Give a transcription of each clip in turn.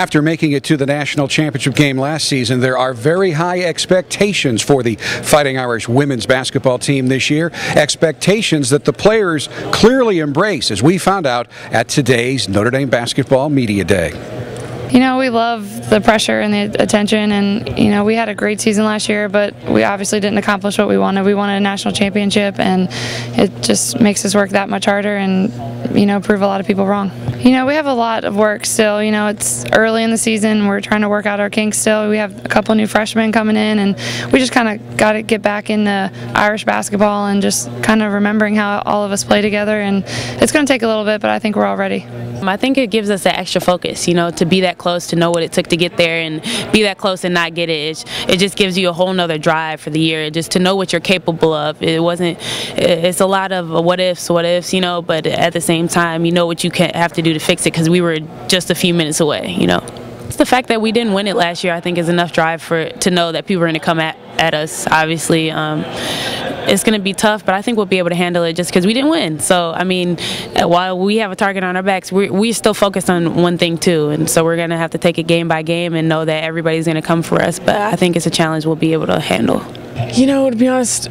After making it to the national championship game last season, there are very high expectations for the Fighting Irish women's basketball team this year. Expectations that the players clearly embrace, as we found out at today's Notre Dame Basketball Media Day. You know, we love the pressure and the attention, and you know, we had a great season last year, but we obviously didn't accomplish what we wanted. We wanted a national championship, and it just makes us work that much harder and you know, prove a lot of people wrong. You know, we have a lot of work still. You know, it's early in the season. We're trying to work out our kinks still. We have a couple new freshmen coming in, and we just kind of got to get back into Irish basketball and just kind of remembering how all of us play together. And it's going to take a little bit, but I think we're all ready. I think it gives us that extra focus, you know, to be that close, to know what it took to get there and be that close and not get it. It just gives you a whole nother drive for the year, just to know what you're capable of. It wasn't, it's a lot of what ifs, what ifs, you know, but at the same time, you know what you have to do to fix it because we were just a few minutes away, you know. It's the fact that we didn't win it last year, I think, is enough drive for to know that people are going to come at, at us, obviously. Um, it's going to be tough, but I think we'll be able to handle it just because we didn't win. So, I mean, uh, while we have a target on our backs, we're, we're still focused on one thing, too. And so we're going to have to take it game by game and know that everybody's going to come for us. But I think it's a challenge we'll be able to handle. You know, to be honest,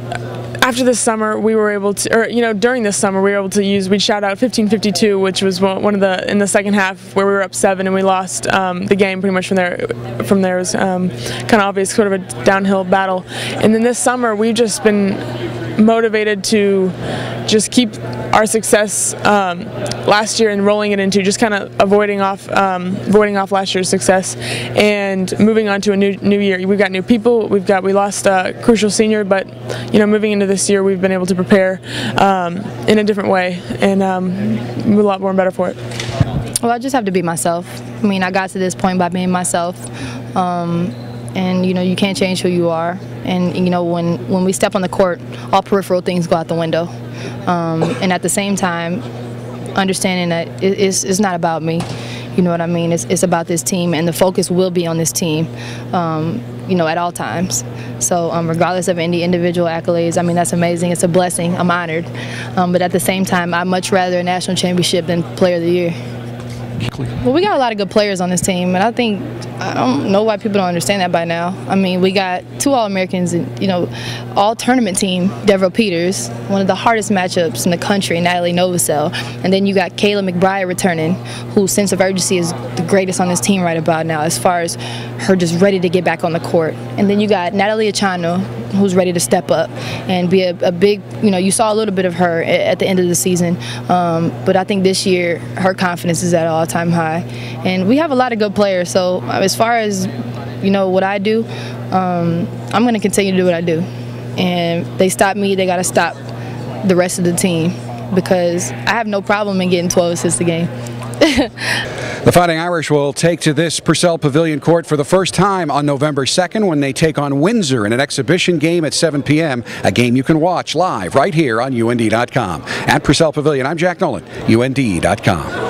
after this summer, we were able to, or you know, during this summer, we were able to use. We'd shout out 1552, which was one of the in the second half where we were up seven and we lost um, the game pretty much from there. From there it was um, kind of obvious, sort of a downhill battle. And then this summer, we've just been motivated to just keep our success um, last year and rolling it into just kind of avoiding off um, avoiding off last year's success and moving on to a new new year. We've got new people. We've got we lost a crucial senior, but you know moving into this year we've been able to prepare um, in a different way and um, a lot more and better for it. Well, I just have to be myself. I mean, I got to this point by being myself. Um, and you know you can't change who you are and you know when when we step on the court all peripheral things go out the window um, and at the same time understanding that it's, it's not about me. You know what I mean? It's, it's about this team and the focus will be on this team um, you know at all times. So um, regardless of any individual accolades I mean that's amazing. It's a blessing. I'm honored. Um, but at the same time I'd much rather a national championship than player of the year well, we got a lot of good players on this team, and I think I don't know why people don't understand that by now. I mean, we got two All-Americans, and you know, all tournament team, Devereaux Peters, one of the hardest matchups in the country, Natalie Novosel, and then you got Kayla McBride returning, whose sense of urgency is the greatest on this team right about now, as far as her just ready to get back on the court. And then you got Natalie Achonwa, who's ready to step up and be a, a, big, you know, you saw a little bit of her at, the end of the season, um, but I think this year her confidence is at all time high. And we have a lot of good players. So as far as you know what I do, um, I'm going to continue to do what I do. And they stop me, they got to stop the rest of the team because I have no problem in getting 12 assists a game. the Fighting Irish will take to this Purcell Pavilion court for the first time on November 2nd when they take on Windsor in an exhibition game at 7 p.m., a game you can watch live right here on UND.com. At Purcell Pavilion, I'm Jack Nolan, UND.com.